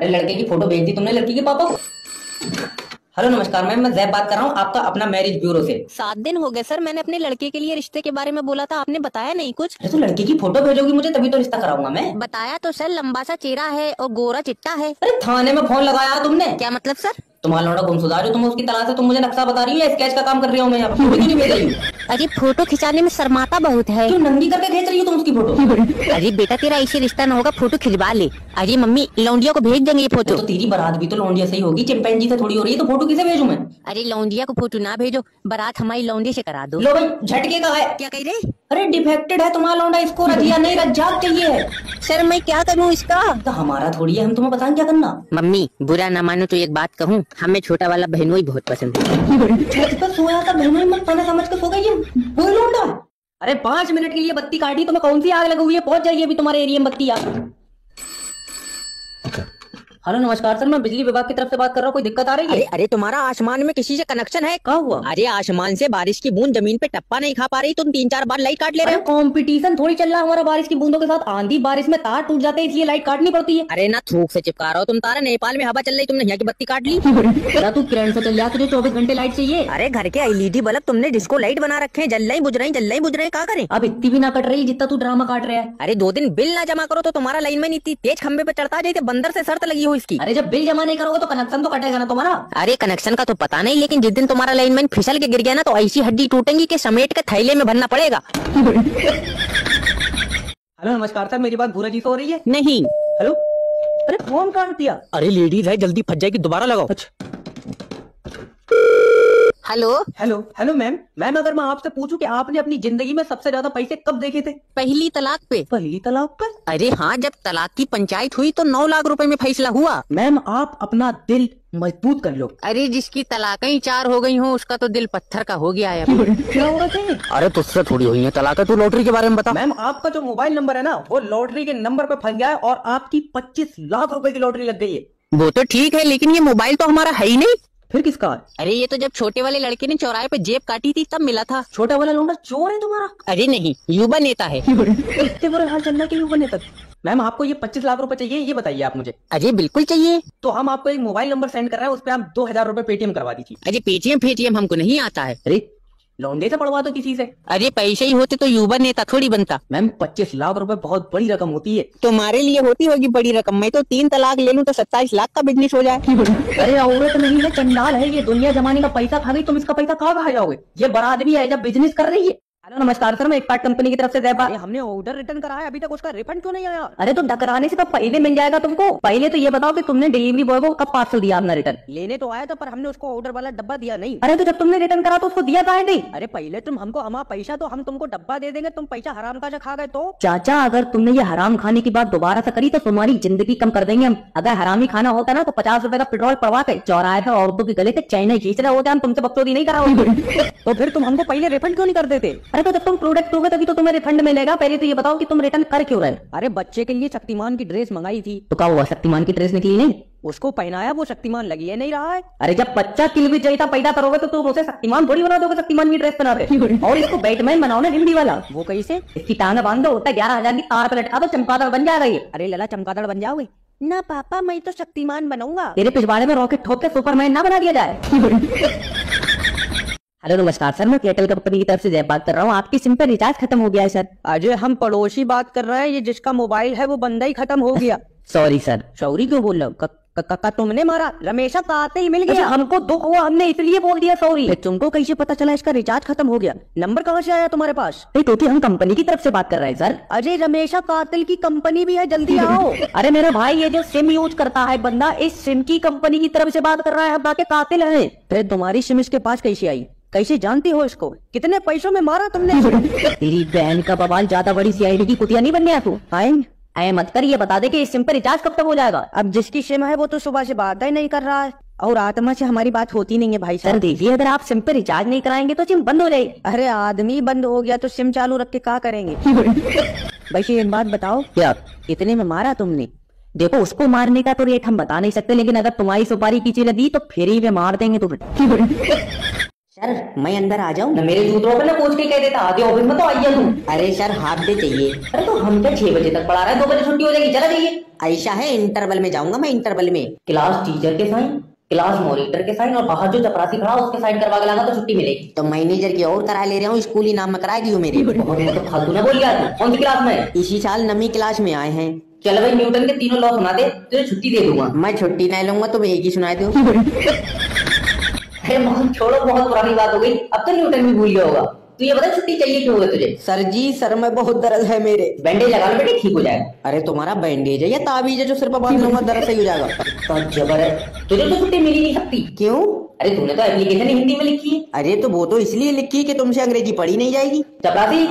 अरे लड़के की फ़ोटो भेज दी तुमने लड़की के पापा को? हेलो नमस्कार मैम मैं जैब बात कर रहा हूँ आपका अपना मैरिज ब्यूरो से। सात दिन हो गए सर मैंने अपने लड़के के लिए रिश्ते के बारे में बोला था आपने बताया नहीं कुछ। अरे तो लड़की की फ़ोटो भेजोगी मुझे तभी तो रिश्ता कराऊँगा मैं। बताया तो सर लंबा सा चेहरा है और गोरा चिट्टा है। अरे थाने में फ़ोन लगाया तुमने। क्या मतलब सर? तुम्हारा लौड़ा गुमशुदा जो तुम उसकी तलाश है तुम मुझे नक्शा बता रही हो स्केच का काम कर रही हो मैं यहाँ फ़ोटो क्यों नहीं भेज अरे फ़ोटो खिंचाने में शर्माता बहुत है। क्यों नंगी करके खींच रही हो तुम उसकी फ़ोटो अरे बेटा तेरा ऐसे रिश्ता न होगा फ़ोटो खिंचवा ले। अरे मम्मी लौंडिया को भेज देंगे ये फ़ोटो तो तेरी बारात भी तो लौंडिया से ही होगी चिंपैंजी से थोड़ी हो रही है तो फ़ोटो किसे भेजू मैं? अरे लौंडिया को फ़ोटो ना भेजो बारात हमारी लौंडिया से करा दो। लो भाई झटके का है। क्या कह रहे? अरे डिफेक्टेड है तुम्हारा लौंडा इसको रख रजिया नहीं रख जाग चाहिए सर मैं क्या करूँ इसका? तो हमारा थोड़ी है हम तुम्हें बताएँ क्या करना? मम्मी बुरा ना मानो तो एक बात कहूँ हमें छोटा वाला बहनोई बहुत पसंद है। सोया था बहनों मत खाना समझ के सो गई वो लौंडा? अरे पाँच मिनट के लिए बत्ती काटी तो मैं कौन सी आग लगी हुई है? पहुँच जाइए अभी तुम्हारे एरिया में बत्ती आग हेलो नमस्कार सर मैं बिजली विभाग की तरफ़ से बात कर रहा हूँ कोई दिक्कत आ रही है? अरे अरे तुम्हारा आसमान में किसी से कनेक्शन है? क्या हुआ? अरे आसमान से बारिश की बूंद ज़मीन पे टप्पा नहीं खा पा रही तुम तीन चार बार लाइट काट ले रहे हो। कॉम्पिटिशन थोड़ी चल रहा है हमारा बारिश की बूंदों के साथ आंधी बारिश में तार टूट जाते हैं इसलिए लाइट काटनी पड़ती है। अरे ना थूक से चिपका रहा हो तुम तारा नेपाल में हवा चल रही तुमने यहाँ की बत्ती काट ली। तू किरण से चल जा तुझे चौबीस घंटे लाइट चाहिए। अरे घर के एलईडी बल्ब तुमने डिस्को लाइट बना रखे हैं जल बुझ रही जल नहीं बुझ रहे क्या करें? अब इतनी भी ना कट रही जितना तू ड्रामा काट रहा है। अरे दो दिन बिल ना जमा करो तो तुम्हारा लाइन में नहीं इतनी तेज खंबे पे चढ़ता जैसे बंदर से शर्त लगी हो इसकी? अरे जब बिल जमा नहीं करोगे तो कनेक्शन तो कटेगा ना तुम्हारा। अरे कनेक्शन का तो पता नहीं लेकिन जिस दिन तुम्हारा लाइनमैन फिसल के गिर गया ना तो ऐसी हड्डी टूटेंगी के समेट के थैले में भरना पड़ेगा। हेलो नमस्कार सर मेरी बात भूरा जी से हो रही है? नहीं। हेलो? अरे फ़ोन काट दिया अरे लेडीज़ है जल्दी फट जाएगी दोबारा लगाओ। Hello? Hello hello ma'am. Ma'am अगर मैं आपसे पूछूँ कि आपने अपनी ज़िंदगी में सबसे ज़्यादा पैसे कब देखे थे? पहली तलाक पे। पहली तलाक पर? अरे हाँ जब तलाक की पंचायत हुई तो नौ लाख रुपए में फैसला हुआ। मैम आप अपना दिल मज़बूत कर लो। अरे जिसकी तलाक ही चार हो गई हो उसका तो दिल पत्थर का हो गया है। क्या? हो रहा है अरे तुझसे थोड़ी हुई है तलाक। तू लॉटरी के बारे में बता। मैम आपका जो मोबाइल नंबर है ना वो लॉटरी के नंबर पे फंस गया है और आपकी 25 लाख रुपए की लॉटरी लग गई है। वो तो ठीक है लेकिन ये मोबाइल तो हमारा है ही नहीं। फिर किसका? अरे ये तो जब छोटे वाले लड़के ने चौराहे पे जेब काटी थी तब मिला था। छोटा वाला लौंडा चोर है तुम्हारा? अरे नहीं युवा नेता है। इतने बुरे हाल चल रहा है युवा नेता? मैम आपको ये 25 लाख रुपए चाहिए ये बताइए आप मुझे। अजय बिल्कुल चाहिए। तो हम आपको एक मोबाइल नंबर सेंड कर रहे हैं उस पर हम दो हज़ार रूपए पेटीएम करवा दीजिए। अजय पेटीएम पेटीएम हमको नहीं आता है। अरे लौंडे से पड़वा दो किसी से। अरे पैसे ही होते तो युवा नेता थोड़ी बनता। मैम पच्चीस लाख रुपए बहुत बड़ी रकम होती है। तुम्हारे लिए होती होगी बड़ी रकम। मैं तो तीन तलाक ले लूँ तो सत्ताईस लाख का बिज़नेस हो जाए। अरे औरत नहीं है चंडाल है ये। दुनिया जमाने का पैसा खा गई तुम इसका पैसा कहाँ खा जाओगे ये बड़ा आदमी है जब बिज़नेस कर रही है। हेलो नमस्कार सर मैं एक पार्ट कंपनी की तरफ़ से जयपाल हमने ऑर्डर रिटर्न कराया अभी तक उसका रिफंड क्यों नहीं आया? अरे तो डकराने से तो पहले मिल जाएगा तुमको। पहले तो ये बताओ कि तुमने डिलीवरी बॉय को कब पार्सल दिया अपना रिटर्न लेने तो आया था पर हमने उसको ऑर्डर वाला डब्बा दिया नहीं। अरे तो जब तुमने रिटर्न करा तो उसको दिया था नहीं अरे पहले तुम हमको हमारा पैसा तो हम तुमको डब्बा दे देंगे तुम पैसा हराम का खा गए तो। चाचा अगर तुमने ये हराम खाने की बात दोबारा से करी तो तुम्हारी ज़िंदगी कम कर देंगे हम। अगर हरामी खाना होता ना तो पचास रुपए का पेट्रोल पड़वा के चौराहे पे औरतों के गले से चैने खींच रहे होते हम तुमसे बकचोदी नहीं करा तो फिर तुम हमको पहले रिफंड क्यों नहीं कर देते? अरे तो जब तुम प्रोडक्ट दोगे तभी तो तुम्हें रिफंड मिलेगा पहले तो ये बताओ कि तुम रिटर्न कर क्यों रहे अरे बच्चे के लिए शक्तिमान की ड्रेस मंगाई थी। तो क्या हुआ? शक्तिमान की ड्रेस निकली नहीं? उसको पहनाया वो शक्तिमान लगी है नहीं रहा है। अरे जब बच्चा किल भी चाहिए पैदा करोगे तो तुम उसे शक्तिमान थोड़ी बना दोगे शक्तिमान की ड्रेस बना रहे और इसको बैटमैन बनाओ ना हिंदी वाला। वो कैसे इसकी टांगे बाँध दो होता ग्यारह हज़ार की तार पे लटका दो चमकादड़ बन जाएगा ये। अरे लला चमकादड़ बन जाओगे। ना पापा मैं तो शक्तिमान बनूँगा। तेरे पिछवाड़े में रॉकेट ठोक के सुपरमैन ना बना दिया जाए। हेलो नमस्कार सर मैं केटल कंपनी की तरफ़ से जय बात कर रहा हूँ। आपकी सिम पे रिचार्ज खत्म हो गया है सर। अजय हम पड़ोसी बात कर रहे हैं। ये जिसका मोबाइल है वो बंदा ही खत्म हो गया। सॉरी सर चौरी क्यों बोल रहा हूँ? क- क- क- तुमने मारा। रमेशा का आते ही मिल अच्छा गया हमको दुख हुआ हमने इसलिए बोल दिया सॉरी तुमको कैसे पता चला इसका रिचार्ज खत्म हो गया? नंबर कहाँ से आया तुम्हारे पास? नहीं तो हम कंपनी की तरफ़ से बात कर रहे हैं सर अजय रमेशा कातिल की कंपनी भी है जल्दी आओ। अरे मेरा भाई ये जो सिम यूज़ करता है बंदा इस सिम की कंपनी की तरफ़ से बात कर रहा है हम बाकी कातिल है। फिर तुम्हारी सिम इसके पास कैसे आई? कैसे जानती हो इसको? कितने पैसों में मारा तुमने तेरी बहन का बवाल ज़्यादा बड़ी सी सीआईडी की कुतिया नहीं बन गया तू? आएँगे ऐ मत कर ये बता दे कि इस सिम पे रिचार्ज कब तक हो जाएगा? अब जिसकी सिम है वो तो सुबह से बात ही नहीं कर रहा है। और आत्मा से हमारी बात होती नहीं है भाई साहब। देखिए अगर आप सिम पे रिचार्ज नहीं कराएँगे तो सिम बंद हो जाएगी। अरे आदमी बंद हो गया तो सिम चालू रख के क्या करेंगे? वैसे एक बात बताओ। क्या? इतने में मारा तुमने। देखो उसको मारने का तो रेट हम बता नहीं सकते लेकिन अगर तुम्हारी सुपारी की पीछे लगी तो फिर ही वे मार देंगे तो सर मैं अंदर आ जाऊँ? मेरे दूसरों पर ना पूछ के कह देता आधे ऑफ़िस में तो आइए तुम अरे सर हाफ़ डे चाहिए। अरे तो हम क्या छह बजे तक पढ़ा रहे हैं? दो बजे छुट्टी हो जाएगी चला जाइए। ऐसा है इंटरवल में जाऊँगा मैं इंटरवल में। क्लास टीचर के साइन क्लास मॉनिटर के साइन और बाहर जो चपरासी खड़ा उसके साइन करवा के लाना तो छुट्टी मिलेगी। तो मैनेजर की और करा ले रहा हूँ स्कूल ही नाम में करा दियो मेरे। मतलब फालतू ना बोल यार कौन सी क्लास में? इसी साल नवी क्लास में आए हैं। चल भाई न्यूटन के तीनों लॉ सुना दे तुझे छुट्टी दे दूँगा। मैं छुट्टी नहीं लूँगा तुम एक ही सुना दो। अरे बहुत छोड़ो बहुत पुरानी बात हो गई। अब तो न्यूटन भी भूल गया होगा। तू ये बता छुट्टी चाहिए क्यों तुझे? सर जी सर में बहुत दर्द है मेरे। बैंडेज लगा लो बेटे ठीक हो जाएगा। अरे तुम्हारा बैंडेज है या ताबीज है जो सिर पर बाँध लूँगा दर्द सही हो जाएगा। तो जबर है। तुझे तो छुट्टी मिल नहीं सकती। क्यों? अरे तूने तो एप्लीकेशन हिंदी में लिखी है। अरे तो वो तो इसलिए लिखी है कि तुमसे अंग्रेज़ी पढ़ी नहीं जाएगी। चपरासी?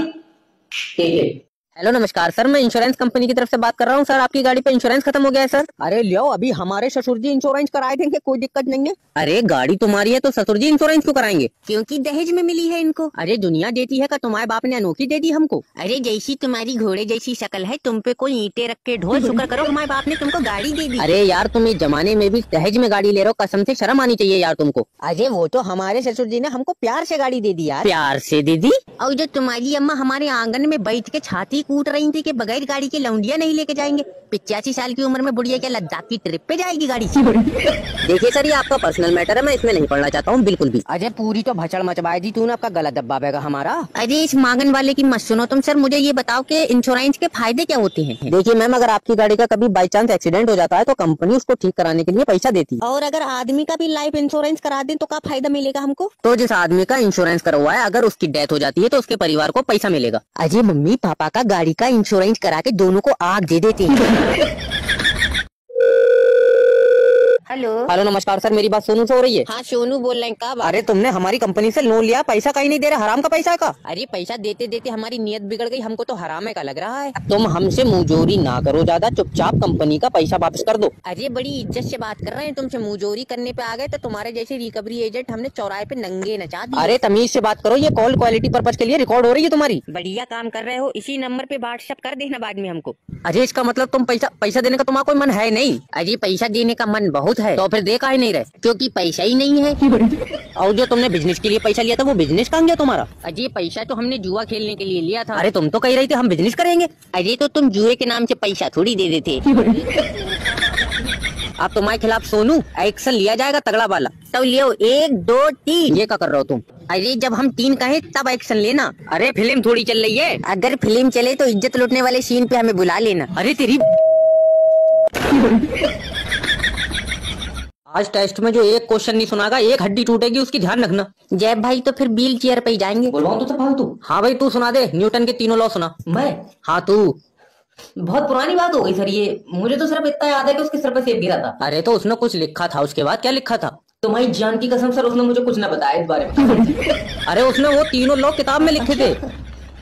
ठीक है। हेलो नमस्कार। सर मैं इंश्योरेंस कंपनी की तरफ़ से बात कर रहा हूँ। सर आपकी गाड़ी पे इंश्योरेंस खत्म हो गया है सर? अरे लियो अभी हमारे ससुर जी इंश्योरेंस कराए देंगे कोई दिक्कत नहीं है। अरे गाड़ी तुम्हारी है तो ससुर जी इंश्योरेंस क्यों कराएँगे? क्योंकि दहेज में मिली है इनको। अरे दुनिया देती है का तुम्हारे बाप ने अनोखी दे दी हमको? अरे जैसी तुम्हारी घोड़े जैसी शक्ल है तुम पे कोई ईटे रख के ढोल शुक्र करो हमारे बाप ने तुमको गाड़ी दे दी। अरे यार तुम इस जमाने में भी दहेज में गाड़ी ले रहे हो कसम से शर्म आनी चाहिए यार तुमको। अरे वो तो हमारे ससुर जी ने हमको प्यार से गाड़ी दे दी यार। प्यार से दीदी और जो तुम्हारी अम्मा हमारे आँगन में बैठ के छाती कूट रही थी कि बगैर गाड़ी के लौंडिया नहीं लेके जाएँगे। पिचासी साल की उम्र में बुढ़िया क्या लद्दाख की ट्रिप पे जाएगी गाड़ी? देखिए सर ये आपका पर्सनल मैटर है मैं इसमें नहीं पढ़ना चाहता हूँ बिल्कुल भी। अजय पूरी तो भचड़ मचवाई दी तूने आपका गला दब्बा बेगा हमारा। अरे इस मांगन वाले की मत सुनो तुम सर मुझे ये बताओ की इंश्योरेंस के फ़ायदे क्या होते हैं? देखिए मैम अगर आपकी गाड़ी का कभी बाई चांस एक्सीडेंट हो जाता है तो कंपनी उसको ठीक कराने के लिए पैसा देती है। और अगर आदमी का भी लाइफ इंश्योरेंस करा दे तो क्या फ़ायदा मिलेगा हमको? तो जिस आदमी का इंश्योरेंस करवा है अगर उसकी डेथ हो जाती है तो उसके परिवार को पैसा मिलेगा। अजय मम्मी पापा का गाड़ी का इंश्योरेंस करा के दोनों को आग दे देते हैं। हेलो। हेलो नमस्कार सर मेरी बात सोनू से हो रही है? हाँ सोनू बोल रहे हैं कब अरे तुमने हमारी कंपनी से लोन लिया पैसा कहीं नहीं दे रहे हराम का पैसा का? अरे पैसा देते देते हमारी नियत बिगड़ गई हमको तो हरामे का लग रहा है। तुम हमसे मुजोरी ना करो ज़्यादा चुपचाप कंपनी का पैसा वापस कर दो। अरे बड़ी इज़्ज़त से बात कर रहे हैं तुमसे मुजोरी करने पे आ गए तो तुम्हारे जैसे रिकवरी एजेंट हमने चौराहे पे नंगे नचा दिए। अरे तमीज से बात करो ये कॉल क्वालिटी पर्पज के लिए रिकॉर्ड हो रही है तुम्हारी। बढ़िया काम कर रहे हो इसी नंबर पे व्हाट्सएप कर देना बाद में हमको। अरे इसका मतलब तुम पैसा पैसा देने का तुम्हारा कोई मन है नहीं? अरे पैसा देने का मन बहुत है। तो फिर दे काहे नहीं रहे क्योंकि पैसा ही नहीं है। और जो तुमने बिज़नेस के लिए पैसा लिया था वो बिज़नेस कहाँ गया तुम्हारा? अजय पैसा तो हमने जुआ खेलने के लिए लिया था। अरे तुम तो कह रही थी हम बिज़नेस करेंगे। अरे तो तुम जुए के नाम से पैसा थोड़ी दे देते। अब तुम्हारे खिलाफ सोनू एक्शन लिया जाएगा तगड़ा वाला। तो लियो एक दो तीन। ये क्या कर रहे हो तुम? अरे जब हम तीन कहे तब एक्शन लेना। अरे फ़िल्म थोड़ी चल रही है। अगर फ़िल्म चले तो इज़्ज़त लूटने वाले सीन पे हमें बुला लेना। अरे तेरी आज टेस्ट में जो एक क्वेश्चन नहीं सुनागा एक हड्डी टूटेगी उसकी ध्यान रखना। जय भाई तो फिर व्हील चेयर पे ही जाएँगे। बोल तो फालतू। हाँ भाई तू सुना दे न्यूटन के तीनों लॉ सुना। मैं? हाँ तू। बहुत पुरानी बात हो गई सर ये मुझे तो सिर्फ़ इतना याद है कि उसके सर पे सेब गिरा था। अरे तो उसने कुछ लिखा था उसके बाद क्या लिखा था? तुम्हारी जान की कसम सर उसने मुझे कुछ ना बताया इस बारे में। अरे उसने वो तीनों लॉ किताब में लिखे थे।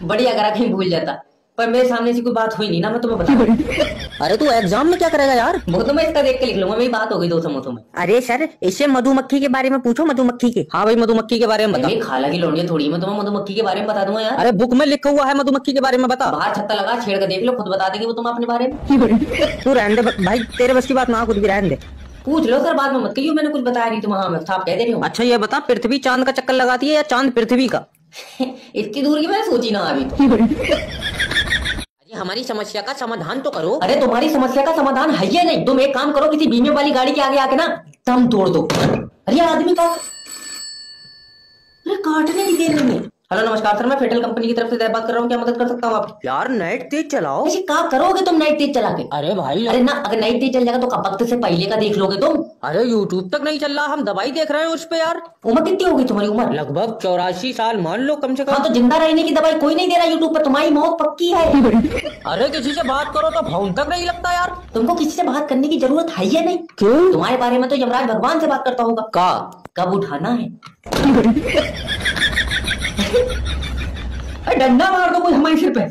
बढ़िया अगर कहीं भूल जाता। पर मेरे सामने ऐसी कोई बात हुई नहीं ना मैं तुम्हें बता अरे तू एग्ज़ाम में क्या करेगा यार? वो तो मैं इसका देख के लिख लूँगा मेरी बात हो गई दो समोसों में। अरे सर इससे मधुमक्खी के बारे में पूछो मधुमक्खी के। हाँ भाई मधुमक्खी के बारे में बता। खाला की लोनिया थोड़ी मैं तुम्हें मधुमक्खी के बारे में बता दूँगा यार। अरे बुक में लिखा हुआ है मधुमक्खी के बारे में बता। बाहर छत्ता लगा छेड़ कर देख लो खुद बता देगी वो तुम अपने बारे में। तू रहने दे भाई तेरे बस की बात ना खुद भी रहने दे। पूछ लो सर बाद में मत कहियो मैंने कुछ बताया नहीं तुम हाँ मैं साफ़ कह दे रही हूँ। अच्छा ये बता पृथ्वी चाँद का चक्कर लगाती है या चाँद पृथ्वी का? इतनी दूर की मैंने सोची ना अभी तो। हमारी समस्या का समाधान तो करो। अरे, तुम्हारी समस्या का समाधान है ये नहीं। तुम एक काम करो, किसी बीमे वाली गाड़ी के आगे आके ना दम तोड़ दो। अरे, आदमी का अरे, काटने की देर नहीं हेलो नमस्कार सर मैं फेटल कंपनी की तरफ़ से बात कर रहा हूँ। क्या मदद कर सकता हूँ आप? यार नेट तेज चलाओ। ऐसे क्या करोगे तुम नाइट तेज चला के? अरे भाई अरे ना अगर नाइट तेज चल जाएगा तो वक्त से पहले का देख लोगे तुम? अरे यूट्यूब तक नहीं चल रहा हम दवाई देख रहे हैं उस पे यार। उम्र कितनी होगी तुम्हारी उम्र? लगभग चौरासी साल मान लो कम से हाँ कम तो ज़िंदा रहने की दवाई कोई नहीं दे रहा यूट्यूब पर तुम्हारी मौत पक्की है। अरे किसी से बात करो तो फ़ोन तक नहीं लगता यार। तुमको किसी से बात करने की ज़रूरत है या नहीं? क्यों? तुम्हारे बारे में तो यमराज भगवान से बात करता होगा। का? कब उठाना है? डंडा मार दो कोई हमारे सिर पे।